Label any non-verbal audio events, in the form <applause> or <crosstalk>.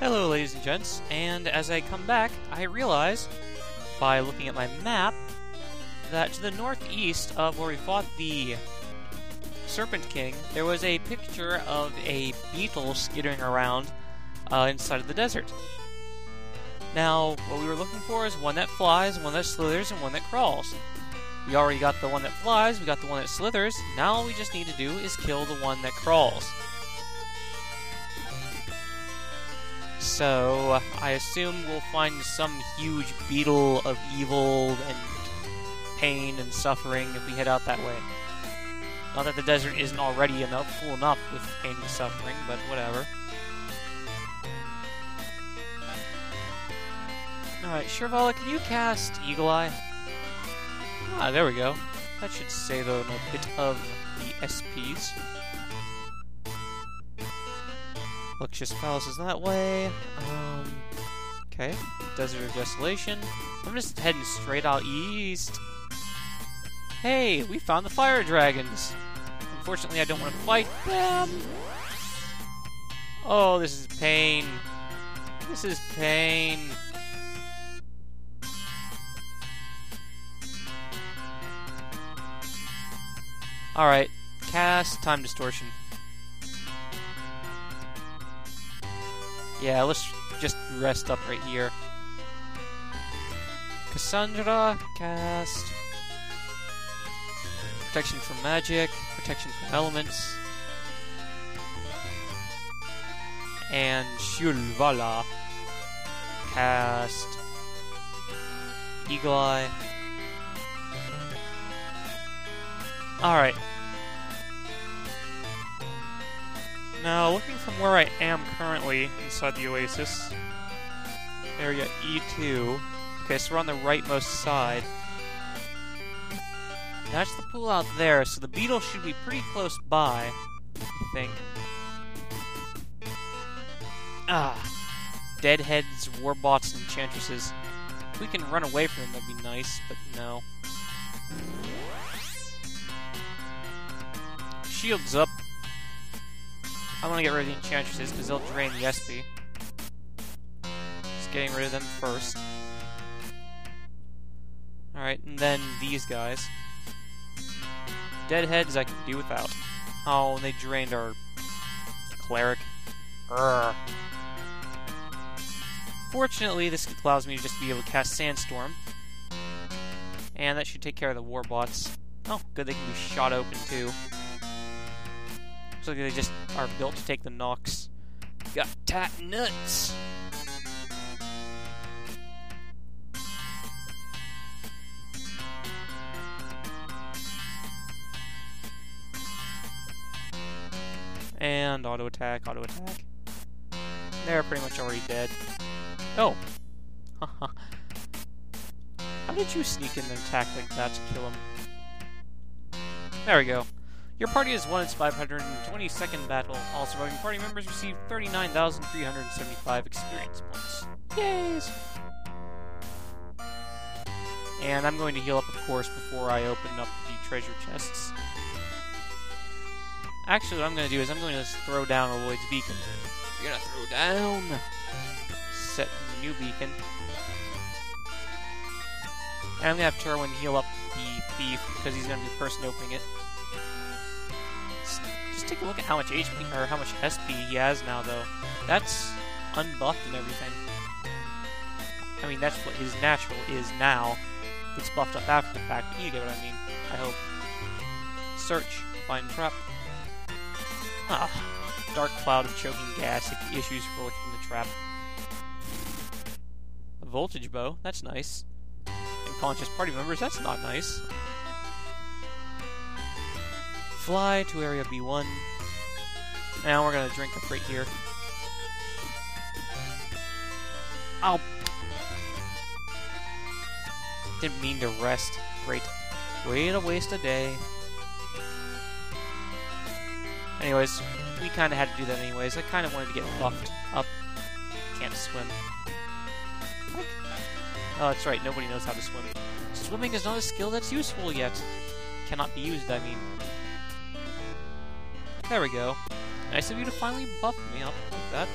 Hello, ladies and gents, and as I come back, I realize, by looking at my map, that to the northeast of where we fought the Serpent King, there was a picture of a beetle skittering around uh, inside of the desert. Now, what we were looking for is one that flies, one that slithers, and one that crawls. We already got the one that flies, we got the one that slithers, now all we just need to do is kill the one that crawls. So, I assume we'll find some huge beetle of evil and pain and suffering if we head out that way. Not that the desert isn't already enough full enough with pain and suffering, but whatever. Alright, Shirvala, can you cast Eagle Eye? Ah, there we go. That should save a bit of the SPs. Luxus Palace is that way. Um, okay. Desert of Desolation. I'm just heading straight out east. Hey, we found the fire dragons. Unfortunately, I don't want to fight them. Oh, this is pain. This is pain. Alright, cast Time Distortion. Yeah, let's just rest up right here. Cassandra, cast. Protection from magic, protection from elements. And Shulvala, cast. Eagle Eye. Alright. Now, looking from where I am currently inside the Oasis, area E2. Okay, so we're on the rightmost side. That's the pool out there, so the beetle should be pretty close by, I think. Ah. Deadheads, warbots, and enchantresses. If we can run away from them, that'd be nice, but no. Shields up. I want to get rid of the enchantresses because they'll drain the SP. Just getting rid of them first. Alright, and then these guys. Deadheads I can do without. Oh, and they drained our cleric. Urgh. Fortunately, this allows me to just be able to cast Sandstorm. And that should take care of the warbots. Oh, good, they can be shot open too. Like they just are built to take the knocks. Got tight nuts! And auto attack, auto attack. They're pretty much already dead. Oh! <laughs> How did you sneak in and attack like that to kill him? There we go. Your party has won its 522nd battle. All surviving party members receive 39,375 experience points. Yays! And I'm going to heal up, of course, before I open up the treasure chests. Actually, what I'm going to do is I'm going to throw down a Lloyd's Beacon. You're going to throw down! Set new beacon. And I'm going to have Terwin heal up the thief, because he's going to be the person opening it. Take a look at how much HP, or how much SP he has now, though. That's unbuffed and everything. I mean, that's what his natural is now. It's buffed up after the fact, but you get what I mean, I hope. Search. Find trap. Ah. Dark cloud of choking gas issues forth from the trap. A voltage bow, that's nice. Unconscious party members, that's not nice. Fly to area B1. Now we're gonna drink up right here. Ow! Didn't mean to rest. Great. Way to waste a day. Anyways, we kind of had to do that anyways. I kind of wanted to get buffed up. Can't swim. Oh, that's right. Nobody knows how to swim. Swimming is not a skill that's useful yet. Cannot be used, I mean. There we go. Nice of you to finally buff me up like that.